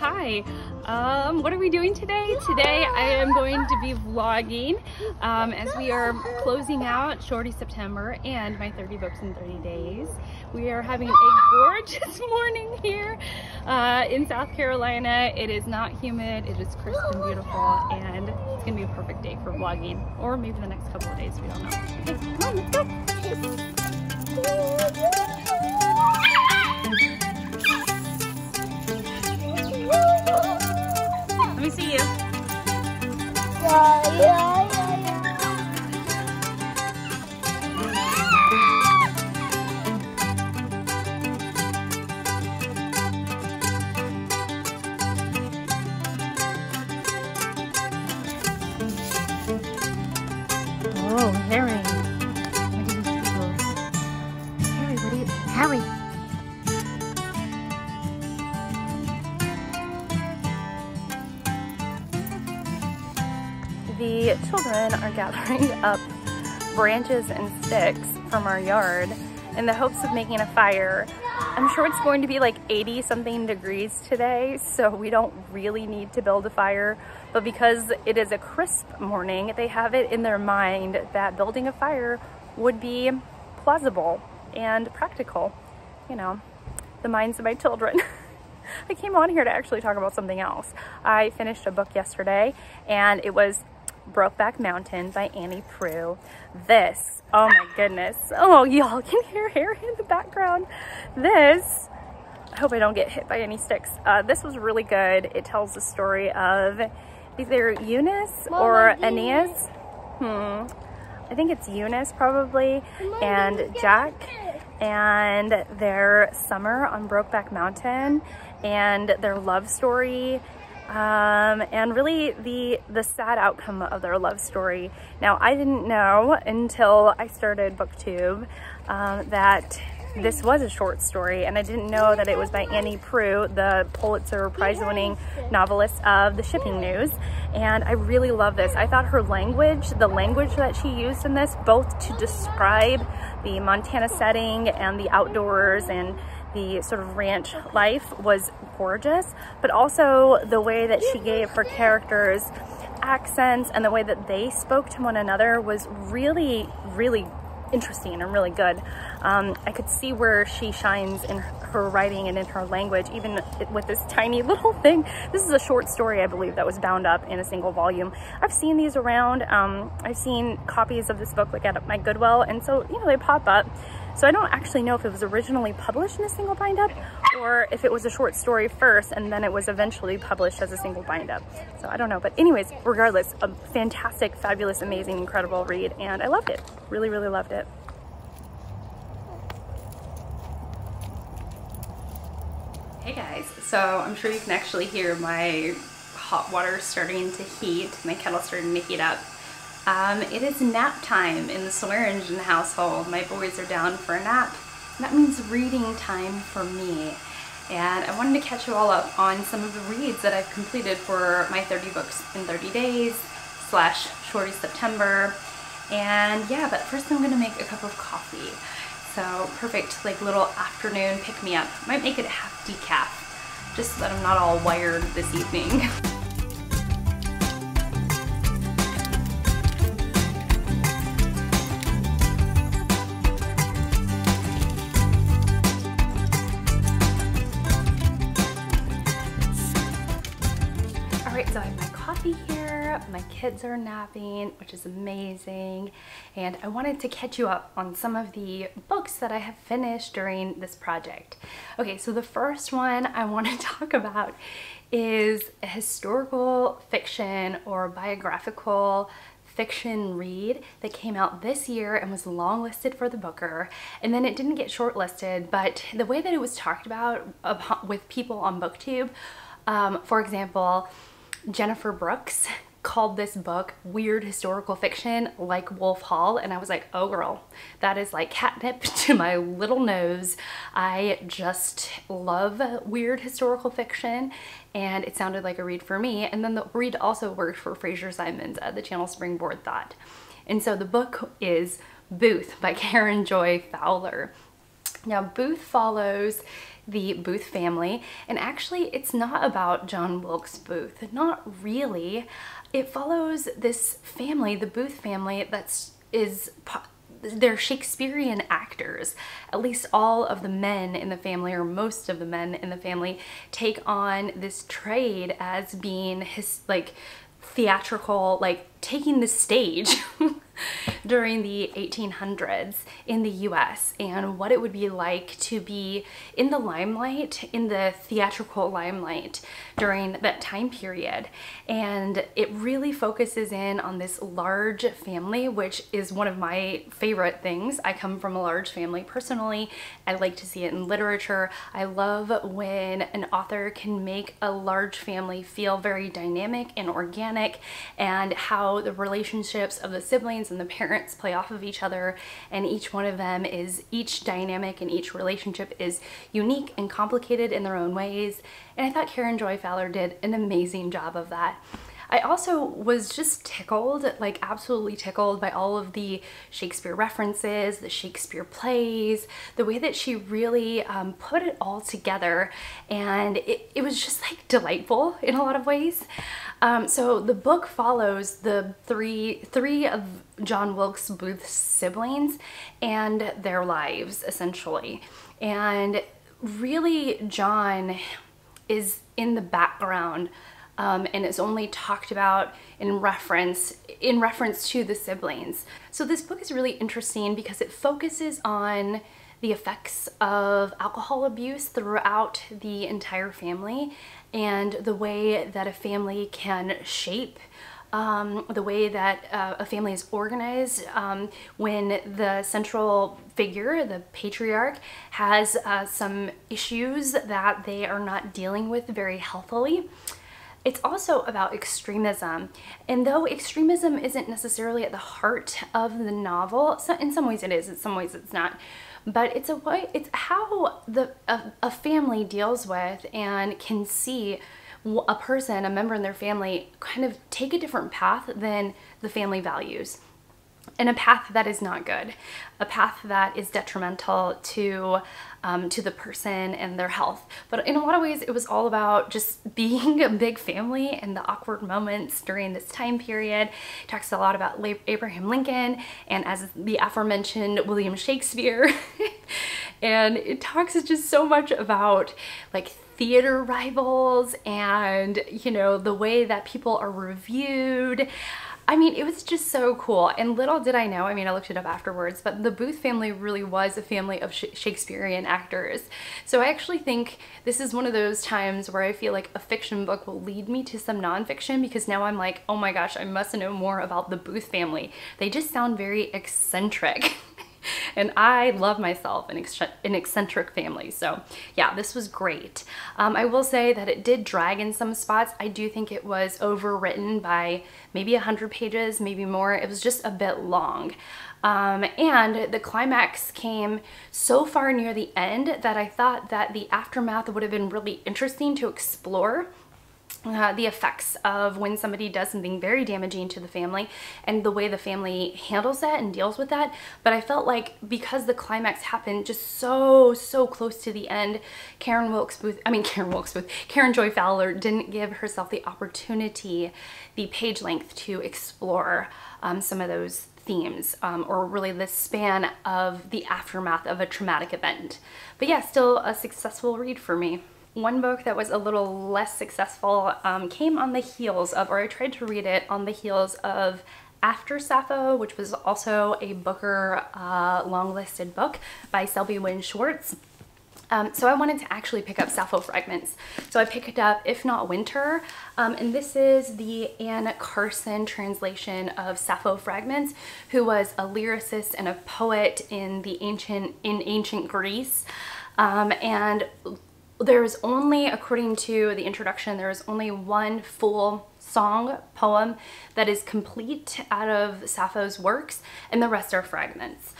Hi, um, what are we doing today? Today I am going to be vlogging um, as we are closing out Shorty September and my 30 books in 30 days. We are having a gorgeous morning here uh, in South Carolina. It is not humid, it is crisp and beautiful and it's gonna be a perfect day for vlogging or maybe the next couple of days, we don't know. Okay, come on, let's Oh, Harry. Children are gathering up branches and sticks from our yard in the hopes of making a fire. I'm sure it's going to be like 80 something degrees today, so we don't really need to build a fire. But because it is a crisp morning, they have it in their mind that building a fire would be plausible and practical. You know, the minds of my children. I came on here to actually talk about something else. I finished a book yesterday and it was Brokeback Mountain by Annie Proulx. This, oh my goodness. Oh, y'all can hear Harry in the background. This, I hope I don't get hit by any sticks. Uh, this was really good. It tells the story of either Eunice or Aeneas. Hmm. I think it's Eunice probably, and Jack, and their summer on Brokeback Mountain, and their love story, um, and really the the sad outcome of their love story. Now, I didn't know until I started BookTube um, that this was a short story, and I didn't know that it was by Annie Proulx, the Pulitzer Prize-winning novelist of The Shipping News. And I really love this. I thought her language, the language that she used in this, both to describe the Montana setting and the outdoors and the sort of ranch life was gorgeous, but also the way that she gave her characters accents and the way that they spoke to one another was really, really interesting and really good. Um, I could see where she shines in her writing and in her language, even with this tiny little thing. This is a short story, I believe, that was bound up in a single volume. I've seen these around. Um, I've seen copies of this book like at my Goodwill, and so, you know, they pop up. So I don't actually know if it was originally published in a single bind up or if it was a short story first and then it was eventually published as a single bind up. So I don't know. But anyways, regardless, a fantastic, fabulous, amazing, incredible read. And I loved it. Really, really loved it. Hey guys, so I'm sure you can actually hear my hot water starting to heat, my kettle starting to heat up. Um, it is nap time in the Swearingen household. My boys are down for a nap. That means reading time for me. And I wanted to catch you all up on some of the reads that I've completed for my 30 books in 30 days slash Shorty September. And yeah, but first I'm gonna make a cup of coffee. So perfect like little afternoon pick me up. Might make it half decaf, just so that I'm not all wired this evening. kids are napping, which is amazing. And I wanted to catch you up on some of the books that I have finished during this project. Okay, so the first one I want to talk about is a historical fiction or biographical fiction read that came out this year and was longlisted for the Booker and then it didn't get shortlisted but the way that it was talked about with people on booktube um, for example Jennifer Brooks called this book weird historical fiction like Wolf Hall and I was like oh girl that is like catnip to my little nose. I just love weird historical fiction and it sounded like a read for me and then the read also worked for Fraser Simons at the channel Springboard Thought. And so the book is Booth by Karen Joy Fowler. Now Booth follows the Booth family and actually it's not about John Wilkes Booth, not really. It follows this family, the Booth family that's is they're Shakespearean actors. At least all of the men in the family, or most of the men in the family, take on this trade as being his like theatrical, like taking the stage during the 1800s in the US and what it would be like to be in the limelight, in the theatrical limelight during that time period. And it really focuses in on this large family, which is one of my favorite things. I come from a large family personally. I like to see it in literature. I love when an author can make a large family feel very dynamic and organic and how the relationships of the siblings and the parents play off of each other and each one of them is each dynamic and each relationship is unique and complicated in their own ways and I thought Karen Joy Fowler did an amazing job of that. I also was just tickled, like absolutely tickled by all of the Shakespeare references, the Shakespeare plays, the way that she really um, put it all together. And it, it was just like delightful in a lot of ways. Um, so the book follows the three, three of John Wilkes Booth's siblings and their lives essentially. And really John is in the background um, and it's only talked about in reference in reference to the siblings. So this book is really interesting because it focuses on the effects of alcohol abuse throughout the entire family and the way that a family can shape um, the way that uh, a family is organized um, when the central figure, the patriarch, has uh, some issues that they are not dealing with very healthily. It's also about extremism. And though extremism isn't necessarily at the heart of the novel, so in some ways it is, in some ways it's not, but it's a way, it's how the a, a family deals with and can see a person, a member in their family, kind of take a different path than the family values and a path that is not good, a path that is detrimental to um, to the person and their health. But in a lot of ways, it was all about just being a big family and the awkward moments during this time period. It talks a lot about Abraham Lincoln and as the aforementioned William Shakespeare. and it talks just so much about like theater rivals and you know the way that people are reviewed I mean, it was just so cool. And little did I know, I mean, I looked it up afterwards, but the Booth family really was a family of sh Shakespearean actors. So I actually think this is one of those times where I feel like a fiction book will lead me to some nonfiction because now I'm like, oh my gosh, I must know more about the Booth family. They just sound very eccentric. and I love myself an, an eccentric family. So yeah, this was great. Um, I will say that it did drag in some spots. I do think it was overwritten by maybe 100 pages, maybe more. It was just a bit long. Um, and the climax came so far near the end that I thought that the aftermath would have been really interesting to explore uh, the effects of when somebody does something very damaging to the family and the way the family handles that and deals with that. But I felt like because the climax happened just so, so close to the end, Karen Wilkes Booth, I mean Karen Wilkes Booth, Karen Joy Fowler didn't give herself the opportunity, the page length to explore um, some of those themes um, or really the span of the aftermath of a traumatic event. But yeah, still a successful read for me. One book that was a little less successful um, came on the heels of, or I tried to read it on the heels of After Sappho, which was also a Booker uh, long-listed book by Selby Wynne Schwartz. Um, so I wanted to actually pick up Sappho Fragments. So I picked up If Not Winter, um, and this is the Anne Carson translation of Sappho Fragments, who was a lyricist and a poet in the ancient in ancient Greece. Um, and there is only, according to the introduction, there is only one full song poem that is complete out of Sappho's works and the rest are fragments.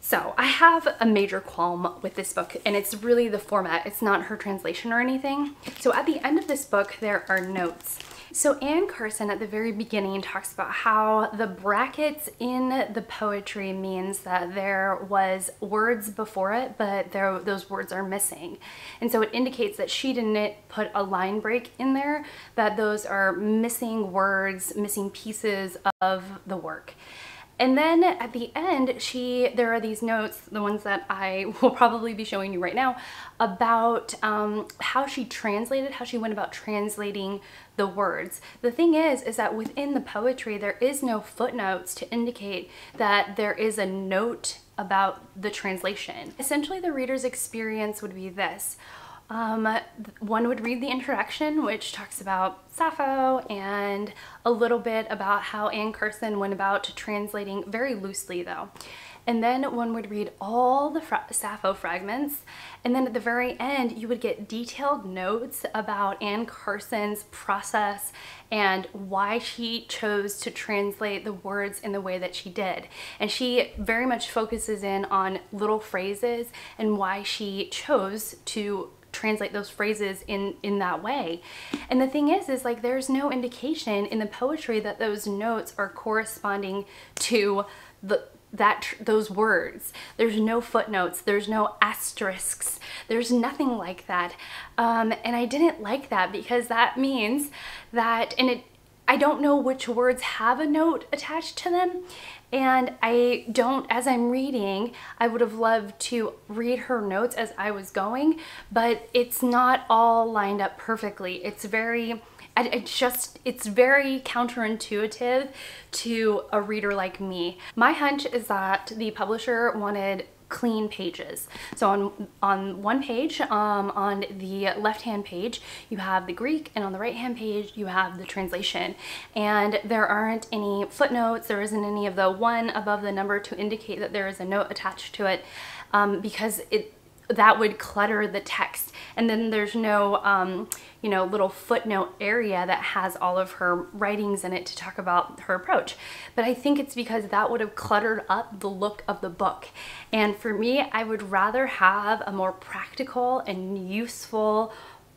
So I have a major qualm with this book and it's really the format. It's not her translation or anything. So at the end of this book, there are notes. So Anne Carson at the very beginning talks about how the brackets in the poetry means that there was words before it, but there, those words are missing. And so it indicates that she didn't put a line break in there, that those are missing words, missing pieces of the work. And then at the end, she there are these notes, the ones that I will probably be showing you right now, about um, how she translated, how she went about translating the words. The thing is, is that within the poetry, there is no footnotes to indicate that there is a note about the translation. Essentially, the reader's experience would be this. Um, one would read the introduction, which talks about Sappho and a little bit about how Anne Carson went about translating, very loosely though. And then one would read all the fra Sappho fragments. And then at the very end, you would get detailed notes about Anne Carson's process and why she chose to translate the words in the way that she did. And she very much focuses in on little phrases and why she chose to translate those phrases in in that way. And the thing is is like there's no indication in the poetry that those notes are corresponding to the that those words. There's no footnotes. There's no asterisks. There's nothing like that. Um, and I didn't like that because that means that and it I don't know which words have a note attached to them and I don't, as I'm reading, I would have loved to read her notes as I was going, but it's not all lined up perfectly. It's very, I, just, it's very counterintuitive to a reader like me. My hunch is that the publisher wanted clean pages. So on, on one page, um, on the left-hand page, you have the Greek, and on the right-hand page, you have the translation. And there aren't any footnotes, there isn't any of the one above the number to indicate that there is a note attached to it um, because it that would clutter the text. And then there's no, um, you know, little footnote area that has all of her writings in it to talk about her approach. But I think it's because that would have cluttered up the look of the book. And for me, I would rather have a more practical and useful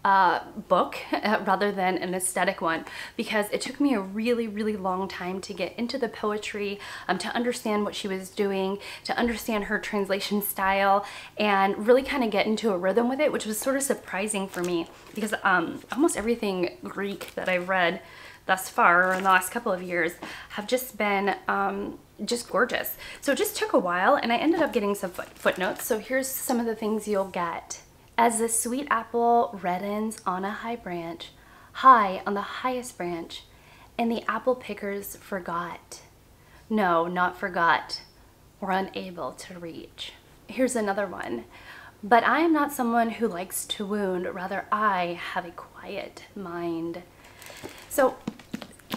uh, book rather than an aesthetic one because it took me a really really long time to get into the poetry um, to understand what she was doing to understand her translation style and really kind of get into a rhythm with it which was sort of surprising for me because um, almost everything Greek that I've read thus far or in the last couple of years have just been um, just gorgeous. So it just took a while and I ended up getting some foot footnotes so here's some of the things you'll get as the sweet apple reddens on a high branch, high on the highest branch, and the apple pickers forgot. No, not forgot, or unable to reach. Here's another one. But I am not someone who likes to wound, rather I have a quiet mind. So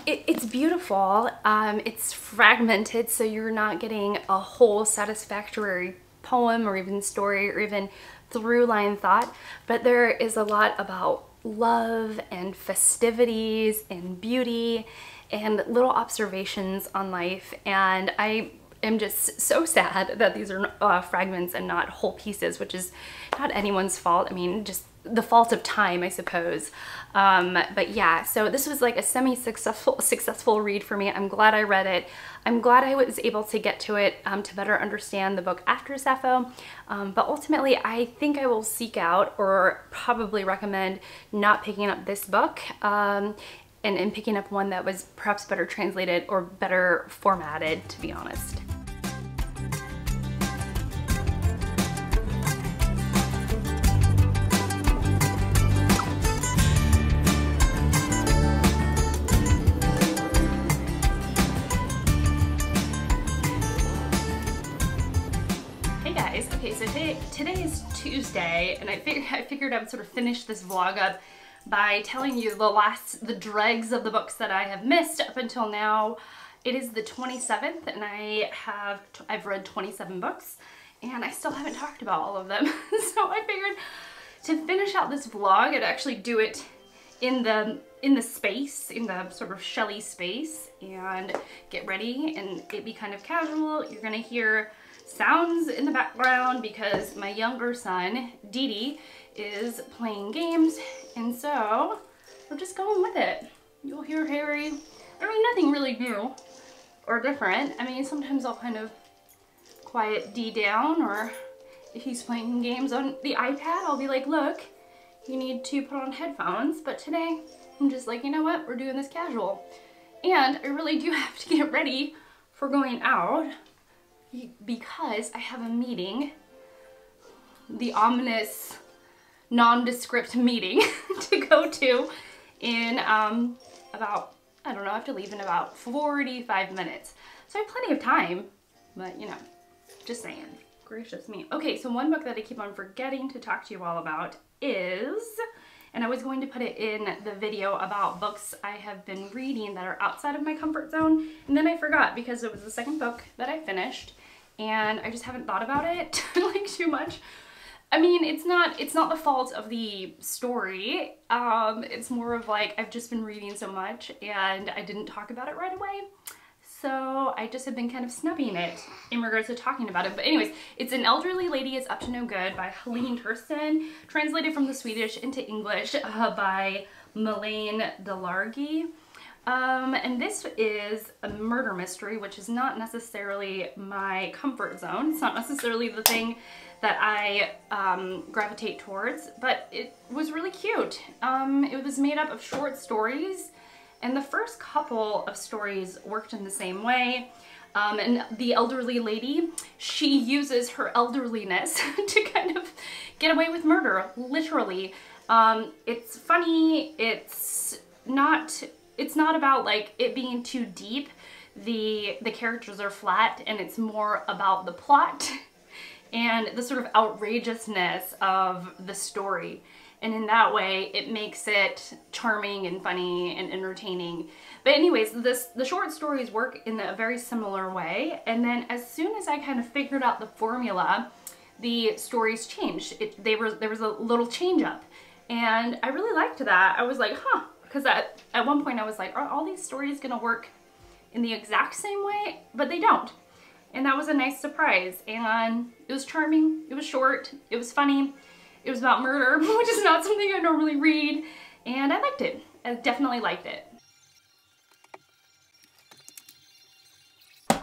it, it's beautiful. Um, it's fragmented, so you're not getting a whole satisfactory poem or even story or even through line thought, but there is a lot about love and festivities and beauty and little observations on life. And I am just so sad that these are uh, fragments and not whole pieces, which is not anyone's fault. I mean, just the fault of time, I suppose. Um, but yeah, so this was like a semi-successful successful read for me. I'm glad I read it. I'm glad I was able to get to it um, to better understand the book after Sappho. Um, but ultimately, I think I will seek out or probably recommend not picking up this book um, and, and picking up one that was perhaps better translated or better formatted, to be honest. Tuesday and I, fig I figured I would sort of finish this vlog up by telling you the last, the dregs of the books that I have missed up until now. It is the 27th and I have, I've read 27 books and I still haven't talked about all of them. so I figured to finish out this vlog, I'd actually do it in the in the space, in the sort of Shelly space and get ready and it be kind of casual. You're gonna hear sounds in the background because my younger son, Didi, is playing games. And so we're just going with it. You'll hear Harry. I mean, nothing really new or different. I mean, sometimes I'll kind of quiet D down or if he's playing games on the iPad, I'll be like, look, you need to put on headphones. But today, I'm just like, you know what? We're doing this casual. And I really do have to get ready for going out because I have a meeting, the ominous nondescript meeting to go to in um, about, I don't know, I have to leave in about 45 minutes. So I have plenty of time, but you know, just saying. Gracious me. Okay, so one book that I keep on forgetting to talk to you all about is, and I was going to put it in the video about books I have been reading that are outside of my comfort zone, and then I forgot because it was the second book that I finished, and I just haven't thought about it like too much. I mean, it's not it's not the fault of the story. Um, it's more of like I've just been reading so much and I didn't talk about it right away. So I just have been kind of snubbing it in regards to talking about it. But anyways, it's An Elderly Lady is Up to No Good by Helene Tursten, translated from the Swedish into English uh, by Marlaine Delargy. Um, and this is a murder mystery, which is not necessarily my comfort zone. It's not necessarily the thing that I um, gravitate towards, but it was really cute. Um, it was made up of short stories and the first couple of stories worked in the same way. Um, and the elderly lady, she uses her elderliness to kind of get away with murder, literally. Um, it's funny, it's not, it's not about like it being too deep. The, the characters are flat and it's more about the plot and the sort of outrageousness of the story and in that way it makes it charming and funny and entertaining. But anyways, this the short stories work in a very similar way and then as soon as I kind of figured out the formula, the stories changed. It, they were, there was a little change up and I really liked that. I was like, huh, because at, at one point I was like, are all these stories gonna work in the exact same way? But they don't. And that was a nice surprise. And it was charming, it was short, it was funny, it was about murder, which is not something I normally read, and I liked it. I definitely liked it.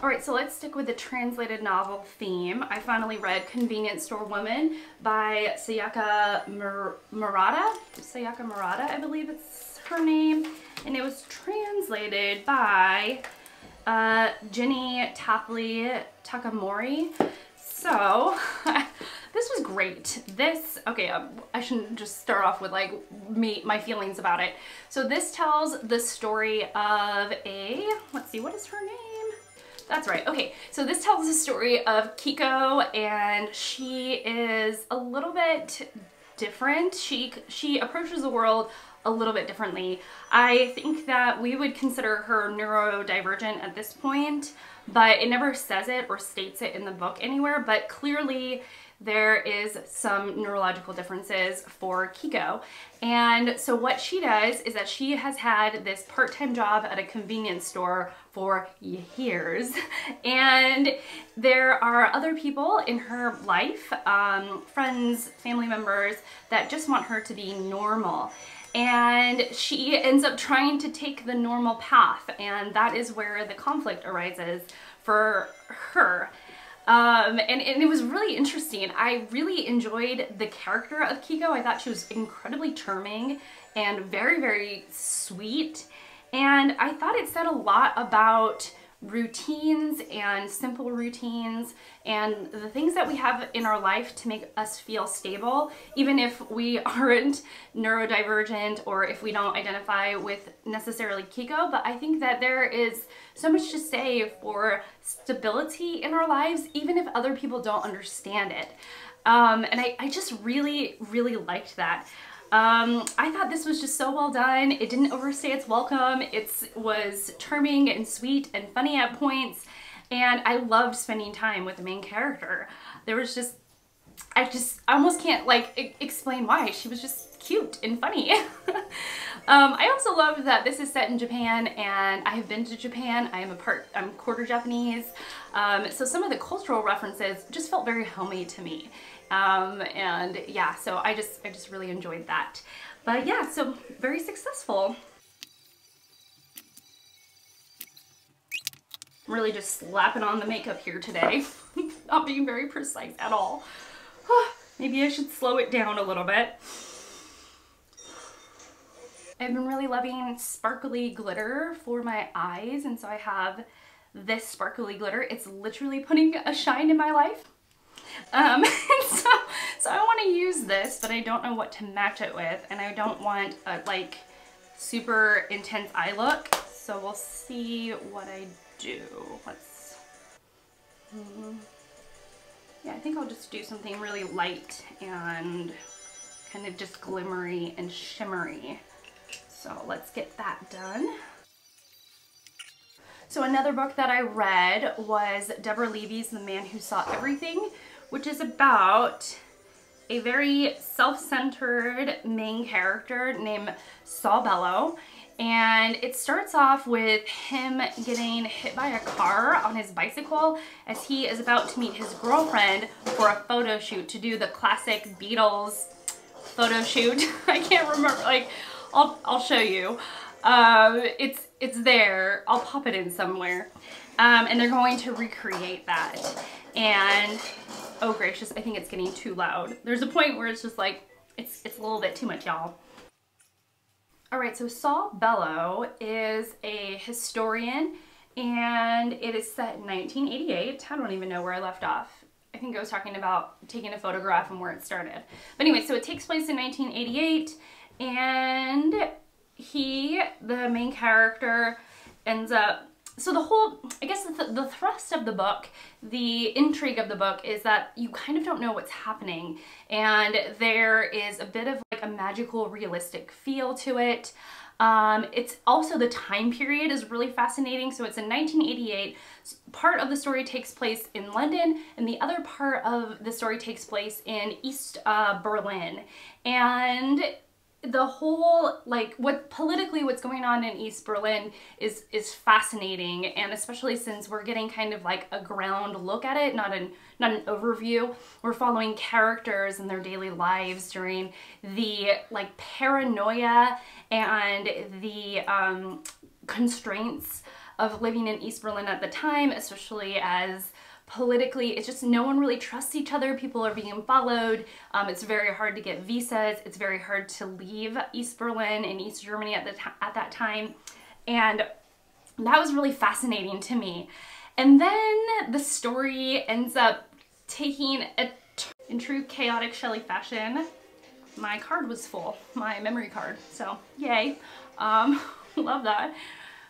Alright, so let's stick with the translated novel theme. I finally read Convenience Store Woman by Sayaka Mur Murata. Sayaka Murata, I believe it's her name. And it was translated by uh, Ginny Tapley Takemori. So, This was great. This, okay, um, I shouldn't just start off with like me, my feelings about it. So this tells the story of a, let's see, what is her name? That's right. Okay, so this tells the story of Kiko and she is a little bit different. She she approaches the world a little bit differently. I think that we would consider her neurodivergent at this point, but it never says it or states it in the book anywhere, but clearly there is some neurological differences for Kiko. And so what she does is that she has had this part-time job at a convenience store for years. And there are other people in her life, um, friends, family members, that just want her to be normal and she ends up trying to take the normal path and that is where the conflict arises for her. Um, and, and it was really interesting. I really enjoyed the character of Kiko. I thought she was incredibly charming and very, very sweet. And I thought it said a lot about routines and simple routines and the things that we have in our life to make us feel stable, even if we aren't neurodivergent or if we don't identify with necessarily Kiko. But I think that there is so much to say for stability in our lives, even if other people don't understand it. Um, and I, I just really, really liked that. Um, I thought this was just so well done. It didn't overstay its welcome. It was charming and sweet and funny at points. And I loved spending time with the main character. There was just, I just I almost can't like explain why. She was just cute and funny. um, I also loved that this is set in Japan and I have been to Japan. I am a part, I'm quarter Japanese. Um, so some of the cultural references just felt very homey to me. Um, and yeah, so I just, I just really enjoyed that. But yeah, so very successful. I'm really just slapping on the makeup here today. Not being very precise at all. Maybe I should slow it down a little bit. I've been really loving sparkly glitter for my eyes and so I have this sparkly glitter. It's literally putting a shine in my life. Um, so, so I want to use this, but I don't know what to match it with, and I don't want a like super intense eye look. So we'll see what I do. Let's, um, yeah, I think I'll just do something really light and kind of just glimmery and shimmery. So let's get that done. So another book that I read was Deborah Levy's The Man Who Saw Everything, which is about a very self-centered main character named Saul Bellow. And it starts off with him getting hit by a car on his bicycle as he is about to meet his girlfriend for a photo shoot to do the classic Beatles photo shoot. I can't remember, like, I'll, I'll show you. Um, it's, it's there. I'll pop it in somewhere. Um, and they're going to recreate that. And oh gracious, I think it's getting too loud. There's a point where it's just like, it's, it's a little bit too much, y'all. All right, so Saul Bellow is a historian and it is set in 1988. I don't even know where I left off. I think I was talking about taking a photograph and where it started. But anyway, so it takes place in 1988 and he, the main character, ends up so the whole, I guess the, the, thrust of the book, the intrigue of the book is that you kind of don't know what's happening and there is a bit of like a magical realistic feel to it. Um, it's also the time period is really fascinating. So it's in 1988. Part of the story takes place in London and the other part of the story takes place in East uh, Berlin. And the whole like what politically what's going on in East Berlin is is fascinating and especially since we're getting kind of like a ground look at it not an not an overview we're following characters and their daily lives during the like paranoia and the um, constraints of living in East Berlin at the time especially as politically, it's just no one really trusts each other. People are being followed. Um, it's very hard to get visas. It's very hard to leave East Berlin and East Germany at, the at that time. And that was really fascinating to me. And then the story ends up taking a, in true chaotic Shelly fashion, my card was full, my memory card. So yay, um, love that.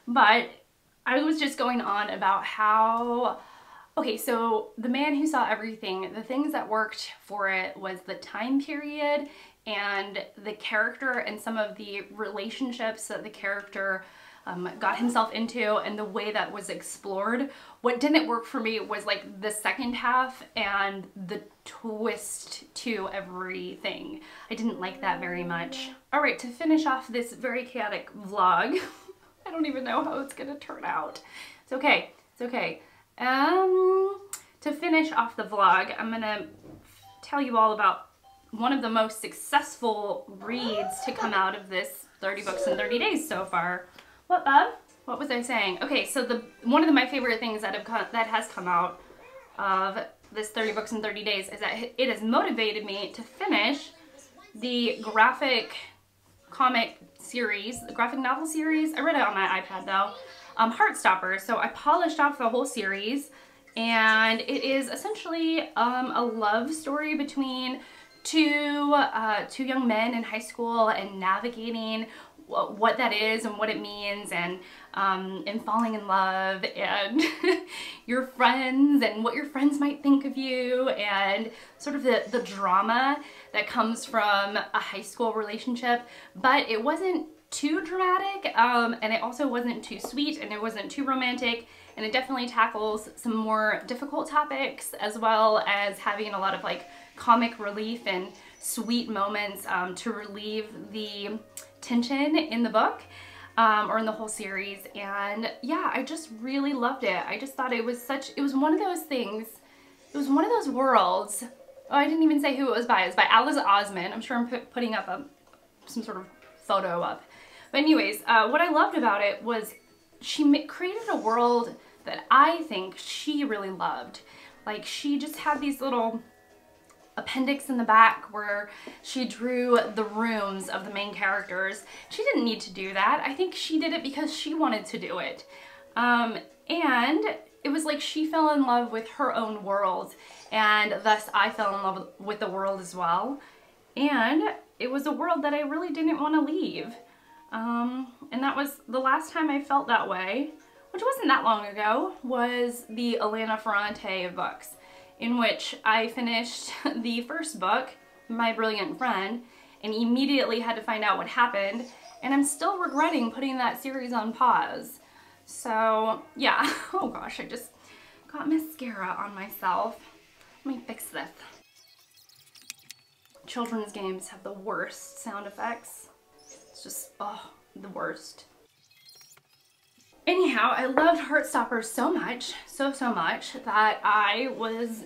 But I was just going on about how Okay, so The Man Who Saw Everything, the things that worked for it was the time period and the character and some of the relationships that the character um, got himself into and the way that was explored. What didn't work for me was like the second half and the twist to everything. I didn't like that very much. All right, to finish off this very chaotic vlog, I don't even know how it's gonna turn out. It's okay, it's okay. Um, to finish off the vlog, I'm gonna tell you all about one of the most successful reads to come out of this 30 books in 30 days so far. What, Bob? What was I saying? Okay, so the one of the, my favorite things that have come, that has come out of this 30 books in 30 days is that it has motivated me to finish the graphic comic series, the graphic novel series. I read it on my iPad though um, Heartstopper. So I polished off the whole series and it is essentially um, a love story between two, uh, two young men in high school and navigating what that is and what it means and um, and falling in love and your friends and what your friends might think of you and sort of the, the drama that comes from a high school relationship but it wasn't too dramatic um, and it also wasn't too sweet and it wasn't too romantic and it definitely tackles some more difficult topics as well as having a lot of like comic relief and sweet moments um, to relieve the tension in the book um, or in the whole series. And yeah I just really loved it. I just thought it was such it was one of those things it was one of those worlds oh I didn't even say who it was by it's by Alice Oseman I'm sure I'm putting up a some sort of photo up but anyways, uh, what I loved about it was she created a world that I think she really loved. Like she just had these little appendix in the back where she drew the rooms of the main characters. She didn't need to do that. I think she did it because she wanted to do it. Um, and it was like she fell in love with her own world and thus I fell in love with the world as well. And it was a world that I really didn't want to leave. Um, and that was the last time I felt that way, which wasn't that long ago, was the Elena Ferrante books, in which I finished the first book, My Brilliant Friend, and immediately had to find out what happened, and I'm still regretting putting that series on pause. So, yeah. Oh gosh, I just got mascara on myself. Let me fix this. Children's games have the worst sound effects. It's just, oh, the worst. Anyhow, I loved Heartstopper so much, so, so much, that I was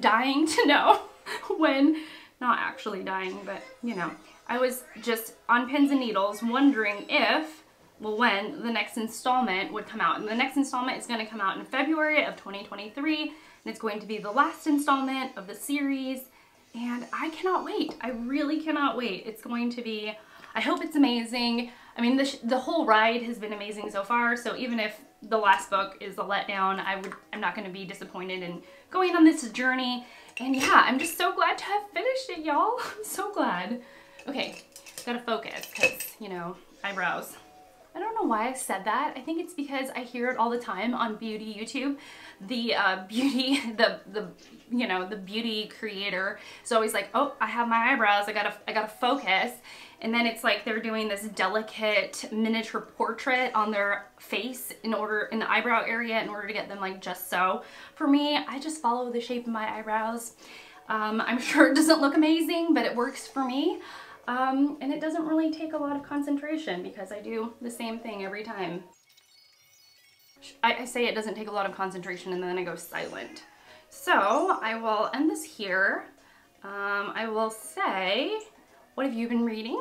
dying to know when, not actually dying, but you know, I was just on pins and needles wondering if, well when, the next installment would come out. And the next installment is going to come out in February of 2023, and it's going to be the last installment of the series, and I cannot wait. I really cannot wait. It's going to be, I hope it's amazing. I mean, the, the whole ride has been amazing so far, so even if the last book is a letdown, I would, I'm not going to be disappointed in going on this journey. And yeah, I'm just so glad to have finished it, y'all. I'm so glad. Okay, gotta focus, because, you know, eyebrows. I don't know why I said that. I think it's because I hear it all the time on beauty YouTube. The uh, beauty, the, the, you know, the beauty creator is always like, oh, I have my eyebrows. I gotta, I gotta focus. And then it's like they're doing this delicate miniature portrait on their face in order, in the eyebrow area in order to get them like just so. For me, I just follow the shape of my eyebrows. Um, I'm sure it doesn't look amazing, but it works for me. Um, and it doesn't really take a lot of concentration because I do the same thing every time. I, I say it doesn't take a lot of concentration and then I go silent. So I will end this here. Um, I will say, what have you been reading?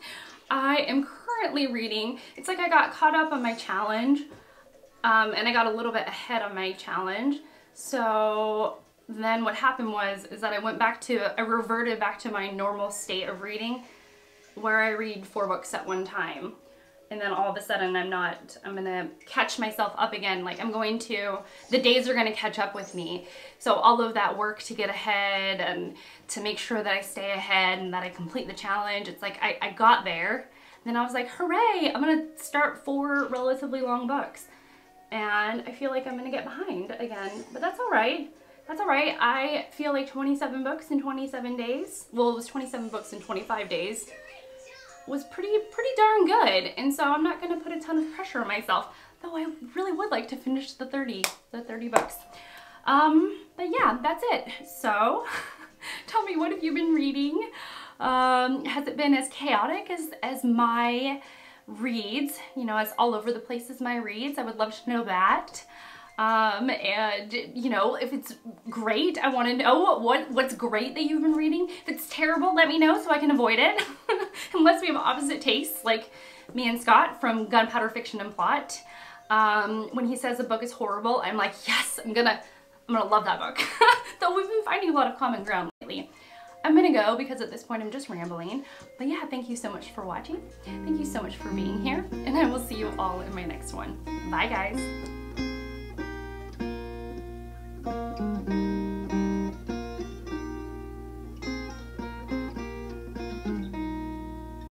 I am currently reading, it's like I got caught up on my challenge um, and I got a little bit ahead on my challenge. So then what happened was is that I went back to, I reverted back to my normal state of reading where I read four books at one time. And then all of a sudden I'm not, I'm gonna catch myself up again. Like I'm going to, the days are gonna catch up with me. So all of that work to get ahead and to make sure that I stay ahead and that I complete the challenge, it's like I, I got there. Then I was like, hooray, I'm gonna start four relatively long books. And I feel like I'm gonna get behind again, but that's all right. That's all right. I feel like 27 books in 27 days. Well, it was 27 books in 25 days was pretty, pretty darn good. And so I'm not to put a ton of pressure on myself, though I really would like to finish the 30, the 30 bucks. Um, but yeah, that's it. So tell me, what have you been reading? Um, has it been as chaotic as, as my reads, you know, as all over the place as my reads? I would love to know that. Um, and you know, if it's great, I want to know what, what's great that you've been reading. If it's terrible, let me know so I can avoid it. Unless we have opposite tastes, like me and Scott from Gunpowder Fiction and Plot. Um, when he says a book is horrible, I'm like, yes, I'm gonna, I'm gonna love that book. Though we've been finding a lot of common ground lately. I'm gonna go because at this point I'm just rambling. But yeah, thank you so much for watching. Thank you so much for being here. And I will see you all in my next one. Bye guys thank you